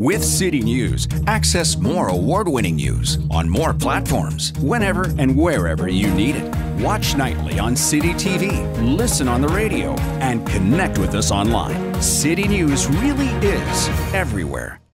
With CityNews, access more award winning news on more platforms, whenever and wherever you need it. Watch nightly on Citytv, listen on the radio, and connect with us online. CityNews really is everywhere.